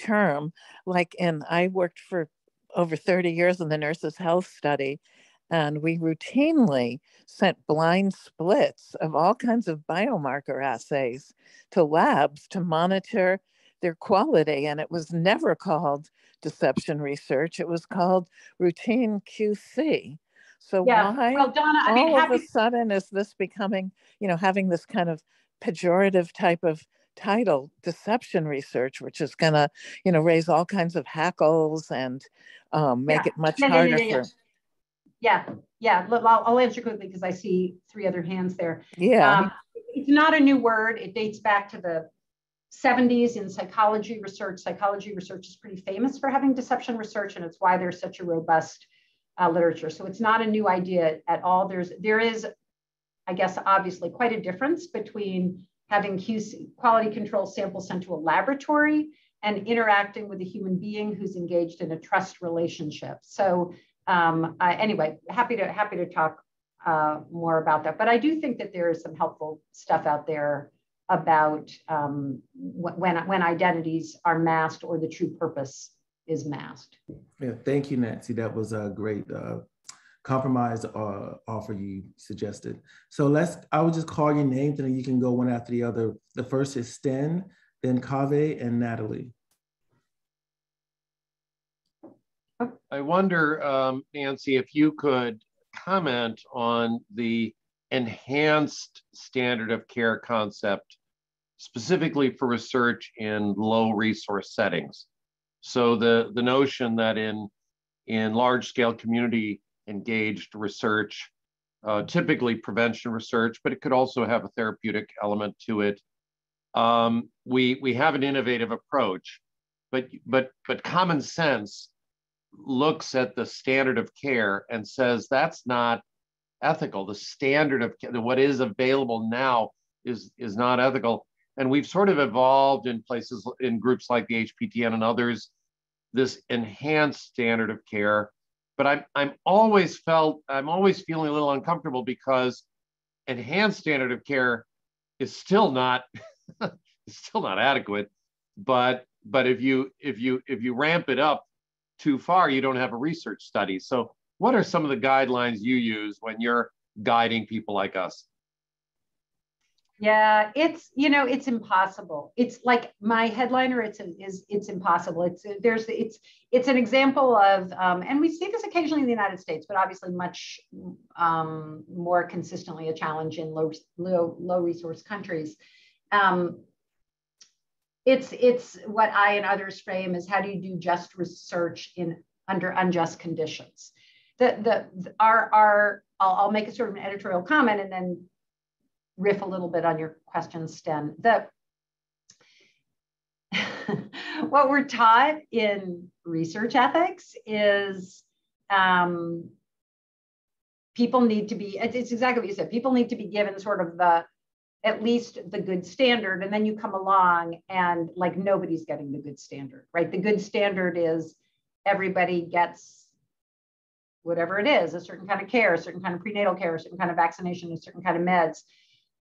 term. Like, and I worked for over 30 years in the nurses' health study, and we routinely sent blind splits of all kinds of biomarker assays to labs to monitor their quality. And it was never called deception research, it was called routine QC. So yeah. why well, Donna, I mean, all happy- of a sudden is this becoming, you know, having this kind of pejorative type of title, deception research, which is going to, you know, raise all kinds of hackles and um, make yeah. it much harder for. Yeah, yeah. I'll, I'll answer quickly because I see three other hands there. Yeah. Um, it's not a new word. It dates back to the 70s in psychology research. Psychology research is pretty famous for having deception research, and it's why there's such a robust uh, literature. So it's not a new idea at all. There's there is, I guess, obviously quite a difference between having QC, quality control samples sent to a laboratory and interacting with a human being who's engaged in a trust relationship. So um, I, anyway, happy to happy to talk uh, more about that. But I do think that there is some helpful stuff out there about um, when when identities are masked or the true purpose is masked. Yeah, thank you, Nancy. That was a great uh, compromise uh, offer you suggested. So let's, I will just call your names and then you can go one after the other. The first is Sten, then Kaveh and Natalie. I wonder, um, Nancy, if you could comment on the enhanced standard of care concept specifically for research in low resource settings. So the, the notion that in, in large scale community engaged research, uh, typically prevention research, but it could also have a therapeutic element to it. Um, we, we have an innovative approach, but, but, but common sense looks at the standard of care and says that's not ethical. The standard of what is available now is, is not ethical. And we've sort of evolved in places, in groups like the HPTN and others, this enhanced standard of care but I'm I'm always felt I'm always feeling a little uncomfortable because enhanced standard of care is still not is still not adequate. But but if you if you if you ramp it up too far, you don't have a research study. So what are some of the guidelines you use when you're guiding people like us? Yeah, it's you know it's impossible. It's like my headliner. It's is it's impossible. It's there's it's it's an example of um, and we see this occasionally in the United States, but obviously much um, more consistently a challenge in low low low resource countries. Um, it's it's what I and others frame as how do you do just research in under unjust conditions. The the our our I'll, I'll make a sort of an editorial comment and then riff a little bit on your question, Sten. The, what we're taught in research ethics is um, people need to be, it's exactly what you said, people need to be given sort of the, at least the good standard. And then you come along and like nobody's getting the good standard, right? The good standard is everybody gets whatever it is, a certain kind of care, a certain kind of prenatal care, a certain kind of vaccination, a certain kind of meds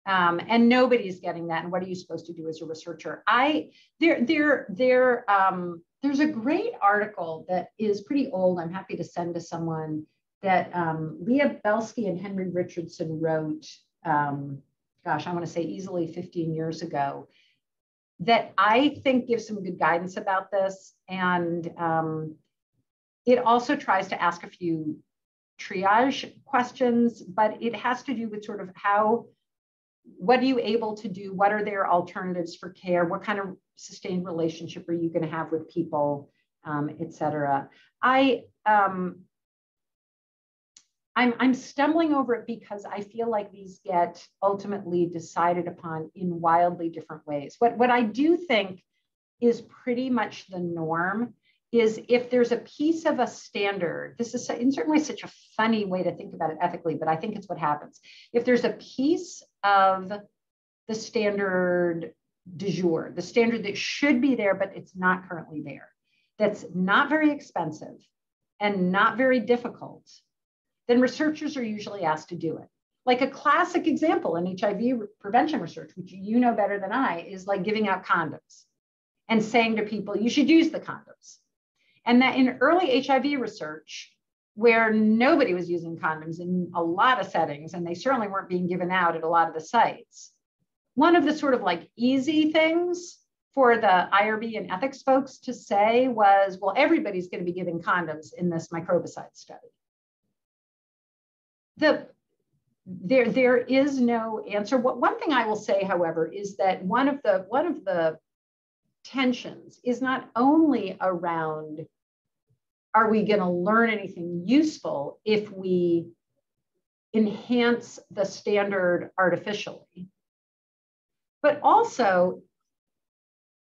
um, and nobody's getting that. And what are you supposed to do as a researcher? I there there there um, there's a great article that is pretty old. I'm happy to send to someone that um, Leah Belsky and Henry Richardson wrote. Um, gosh, I want to say easily 15 years ago. That I think gives some good guidance about this, and um, it also tries to ask a few triage questions, but it has to do with sort of how what are you able to do? What are their alternatives for care? What kind of sustained relationship are you going to have with people, um, et cetera? I, um, I'm, I'm stumbling over it because I feel like these get ultimately decided upon in wildly different ways. What, what I do think is pretty much the norm is if there's a piece of a standard, this is in certainly such a funny way to think about it ethically, but I think it's what happens. If there's a piece of the standard du jour, the standard that should be there, but it's not currently there, that's not very expensive and not very difficult, then researchers are usually asked to do it. Like a classic example in HIV prevention research, which you know better than I, is like giving out condoms and saying to people, you should use the condoms and that in early HIV research, where nobody was using condoms in a lot of settings, and they certainly weren't being given out at a lot of the sites, one of the sort of like easy things for the IRB and ethics folks to say was, well, everybody's going to be giving condoms in this microbicide study. The, there, there is no answer. What, one thing I will say, however, is that one of the, one of the tensions is not only around are we going to learn anything useful if we enhance the standard artificially, but also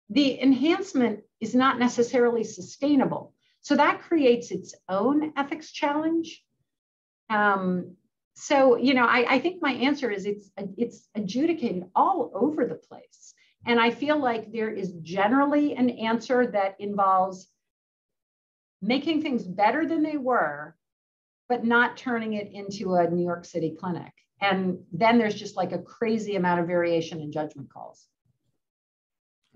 the enhancement is not necessarily sustainable. So that creates its own ethics challenge. Um, so, you know, I, I think my answer is it's it's adjudicated all over the place. And I feel like there is generally an answer that involves making things better than they were, but not turning it into a New York City clinic. And then there's just like a crazy amount of variation in judgment calls.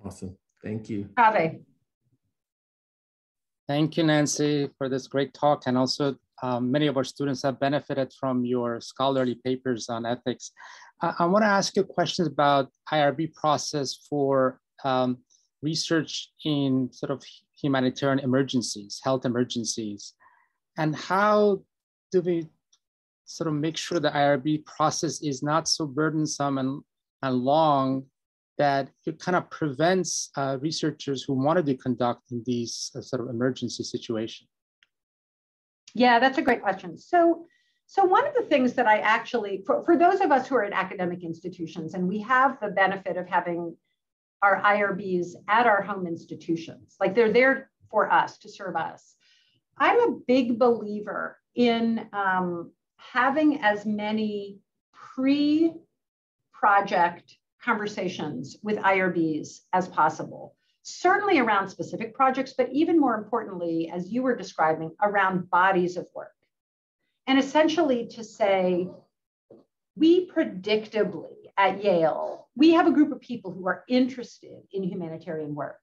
Awesome. Thank you. Kaveh. Thank you, Nancy, for this great talk. And also, um, many of our students have benefited from your scholarly papers on ethics. I, I want to ask you questions about IRB process for um, research in sort of humanitarian emergencies, health emergencies, and how do we sort of make sure the IRB process is not so burdensome and, and long that it kind of prevents uh, researchers who wanted to conduct in these uh, sort of emergency situations? Yeah, that's a great question. So, so one of the things that I actually, for, for those of us who are at academic institutions, and we have the benefit of having our IRBs at our home institutions, like they're there for us to serve us. I'm a big believer in um, having as many pre-project conversations with IRBs as possible, certainly around specific projects, but even more importantly, as you were describing, around bodies of work. And essentially to say, we predictably at Yale, we have a group of people who are interested in humanitarian work.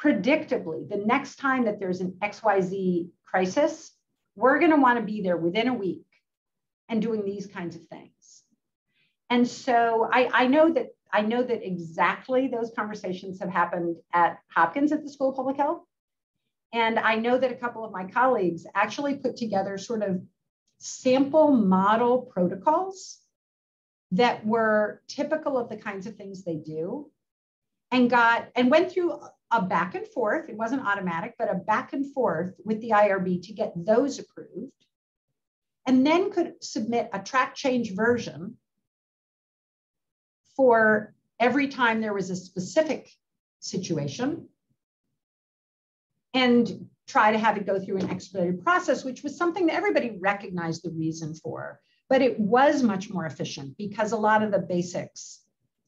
Predictably, the next time that there's an XYZ crisis, we're going to want to be there within a week and doing these kinds of things. And so I, I know that I know that exactly those conversations have happened at Hopkins at the School of Public Health. And I know that a couple of my colleagues actually put together sort of sample model protocols that were typical of the kinds of things they do and got and went through a back and forth. It wasn't automatic, but a back and forth with the IRB to get those approved. And then could submit a track change version for every time there was a specific situation and try to have it go through an expedited process, which was something that everybody recognized the reason for. But it was much more efficient because a lot of the basics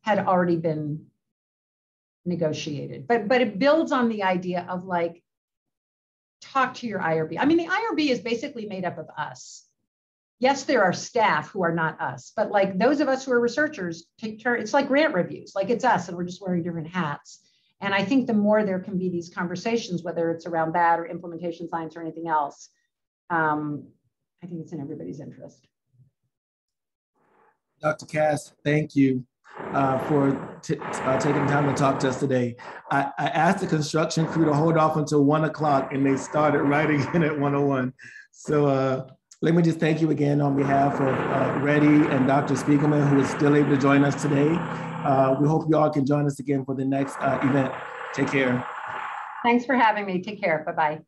had already been negotiated. But, but it builds on the idea of like, talk to your IRB. I mean, the IRB is basically made up of us yes, there are staff who are not us, but like those of us who are researchers take turn. It's like grant reviews, like it's us, and we're just wearing different hats. And I think the more there can be these conversations, whether it's around that or implementation science or anything else, um, I think it's in everybody's interest. Dr. Kass, thank you uh, for uh, taking time to talk to us today. I, I, asked the construction crew to hold off until one o'clock and they started right again at 101. So uh, let me just thank you again on behalf of uh, Reddy and Dr. Spiegelman, who is still able to join us today. Uh, we hope you all can join us again for the next uh, event. Take care. Thanks for having me. Take care. Bye-bye.